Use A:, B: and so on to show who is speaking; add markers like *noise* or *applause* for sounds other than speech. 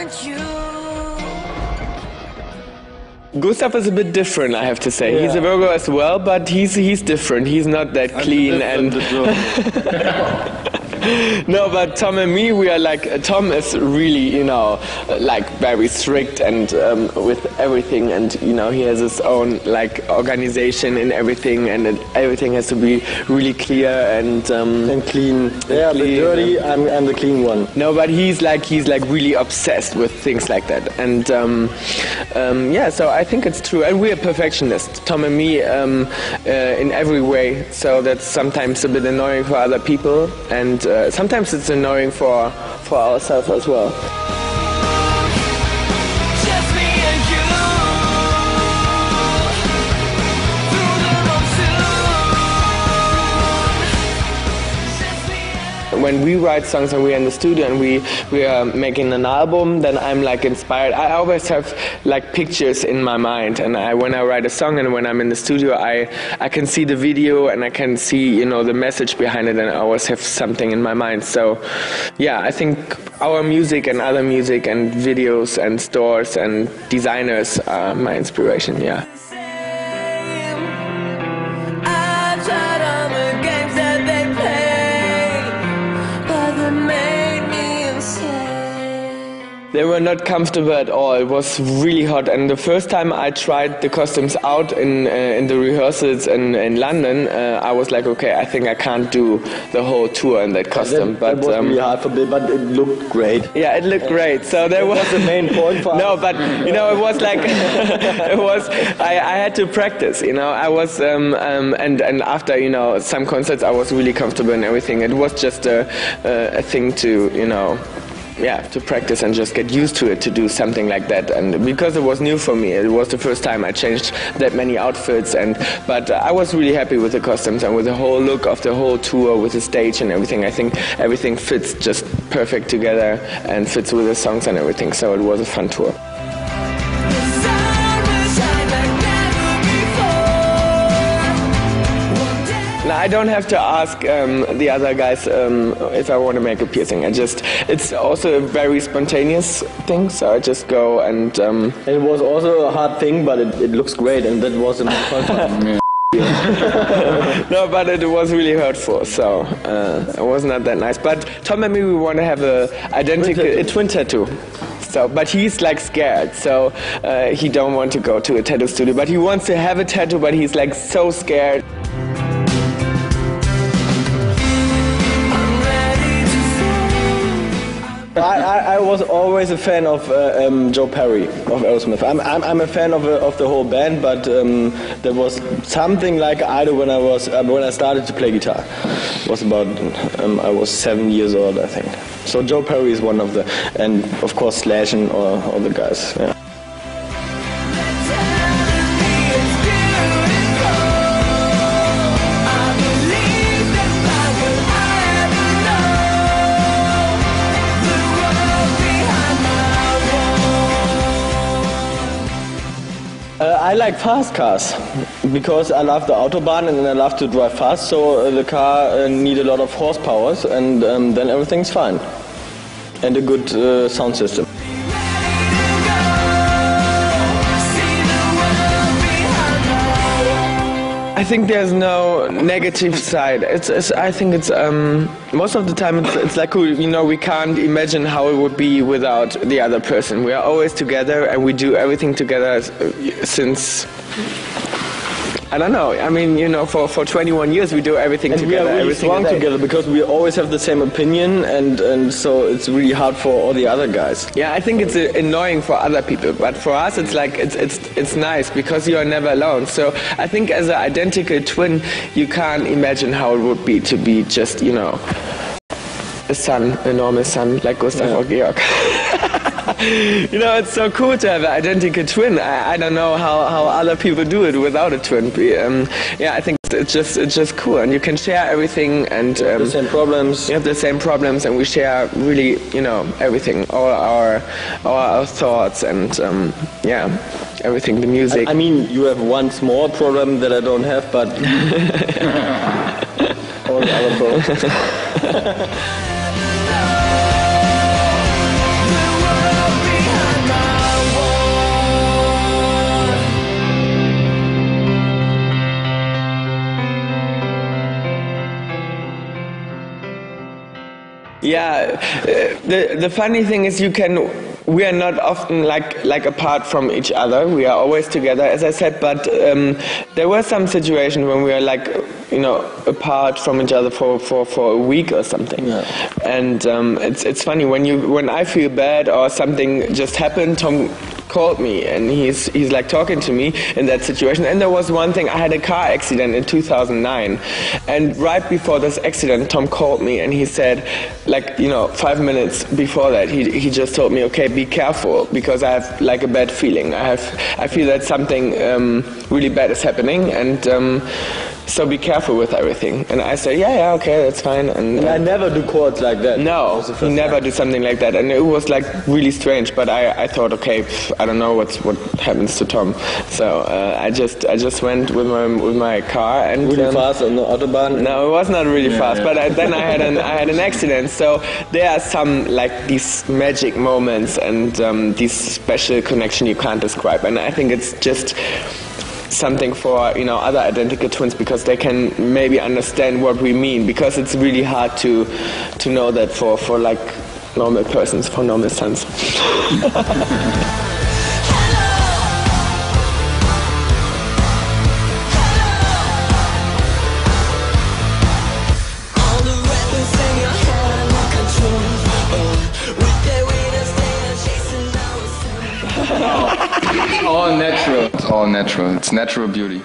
A: and you.
B: Gustav is a bit different, I have to say. He's a Virgo as well, but he's he's different. He's not that clean and. *laughs* *laughs* no, but Tom and me, we are like uh, Tom is really, you know, uh, like very strict and um, with everything, and you know he has his own like organization in everything, and it, everything has to be really clear and um,
C: and clean. Yeah, the
B: clean.
C: dirty. I'm, I'm the clean one.
B: no, but he's like he's like really obsessed with things like that, and um, um, yeah. So I think it's true, and we're perfectionists, Tom and me, um, uh, in every way. So that's sometimes a bit annoying for other people, and sometimes it's annoying for for ourselves as well. When we write songs and we're in the studio and we we are making an album, then I'm like inspired. I always have like pictures in my mind, and I, when I write a song and when I'm in the studio, I I can see the video and I can see you know the message behind it, and I always have something in my mind. So, yeah, I think our music and other music and videos and stores and designers are my inspiration. Yeah.
A: They
B: were not comfortable at all. It was really hot, and the first time I tried the costumes out in uh, in the rehearsals in in London, uh, I was like, okay, I think I can't do the whole tour in that costume.
C: that,
B: but
C: that was
B: um,
C: really hard for me, but it looked great.
B: yeah, it looked great. So there was
C: was the main point for *laughs*
B: no, but you know, it was like *laughs* it was. I, I had to practice. You know, I was um, um, and and after you know some concerts, I was really comfortable and everything. It was just a a, a thing to you know. Yeah, to practice and just get used to it to do something like that, and because it was new for me, it was the first time I changed that many outfits, and but uh, I was really happy with the costumes and with the whole look of the whole tour, with the stage and everything. I think everything fits just perfect together and fits with the songs and everything. So it was a fun tour. I don't have to ask um, the other guys um, if I want to make a piercing. I just it's also a very spontaneous thing, so I just go and um,
C: it was also a hard thing, but it, it looks great, and that was the most fun part. *laughs* *laughs*
B: no, but it was really hurtful, so uh, it was not that nice. But Tom and me, we want to have a identical
C: tattoo.
B: a twin tattoo. So, but he's like scared, so uh, he don't want to go to a tattoo studio. But he wants to have a tattoo, but he's like so scared.
C: I, I, I was always a fan of uh, um, Joe Perry of Aerosmith. I'm, I'm, I'm a fan of, uh, of the whole band, but um, there was something like Idol when I was uh, when I started to play guitar. It was about um, I was seven years old, I think. So Joe Perry is one of the, and of course Slash and all, all the guys. Yeah. Like fast cars because I love the autobahn and I love to drive fast. So uh, the car uh, need a lot of horsepower, and um, then everything's fine, and a good uh, sound system.
B: I think there's no negative side. It's, it's I think it's um, most of the time it's, it's like you know we can't imagine how it would be without the other person. We are always together and we do everything together since. I don't know. I mean, you know, for, for 21 years we do everything
C: And We are really strong
B: day.
C: together because we always have the same opinion, and, and so it's really hard for all the other guys.
B: Yeah, I think it's uh, annoying for other people, but for us, it's like it's it's it's nice because you are never alone. So I think as an identical twin, you can't imagine how it would be to be just you know a son, a normal son like Gustav or Georg. You know, it's so cool to have an identical twin. I, I don't know how, how other people do it without a twin. Um, yeah, I think it's just it's just cool, and you can share everything and. Um,
C: The same problems.
B: we have the same problems and we share really you know everything all our all our thoughts and um, yeah everything the music
C: I mean, you have one small problem that I don't have, but *laughs* *laughs* all the other problems. *laughs*
B: Yeah, uh, the the funny thing is you can. We are not often like like apart from each other. We are always together, as I said. But um, there were some situations when we were like, you know, apart from each other for, for, for a week or something.
C: Yeah.
B: And um, it's it's funny when you when I feel bad or something just happened. Tom called me and he's he's like talking to me in that situation. And there was one thing. I had a car accident in 2009, and right before this accident, Tom called me and he said, like you know, five minutes before that, he he just told me, okay, be careful because I have like a bad feeling. I have I feel that something um, really bad is happening and. Um, so be careful with everything. And I said, yeah, yeah, okay, that's fine. And,
C: And I never do chords like that.
B: No, never
C: time.
B: did something like that, and it was like really strange. But I, I thought, okay, pff, I don't know what's what happens to Tom. So uh, I just I just went with my with my car and
C: Really
B: um,
C: fast on the autobahn.
B: No, it was not really
C: Yeah,
B: fast,
C: yeah.
B: but I, then I had an I had an accident. So there are some like these magic moments and um, these special connection you can't describe, and I think it's just something for you know other identical twins because they can maybe understand what we mean because it's really hard to to know that for for like normal persons for normal sons. *laughs*
A: All
D: natural. All natural. It's natural beauty.